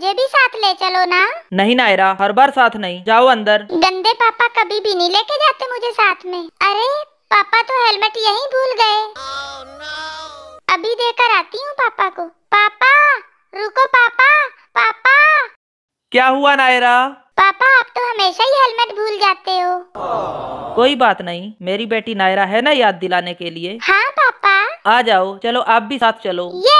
मुझे भी साथ ले चलो ना। नहीं नायरा हर बार साथ नहीं। जाओ अंदर। गंदे पापा कभी भी नहीं लेके जाते मुझे साथ में। अरे पापा तो हेलमेट यहीं भूल गए। अभी देकर आती हूँ पापा को। पापा रुको पापा पापा। क्या हुआ नायरा? पापा आप तो हमेशा ही हेलमेट भूल जाते हो। कोई बात नहीं मेरी बेटी नायरा है ना याद दिलाने के लिए। हाँ पापा। आ जाओ चलो आप भी साथ चलो। ये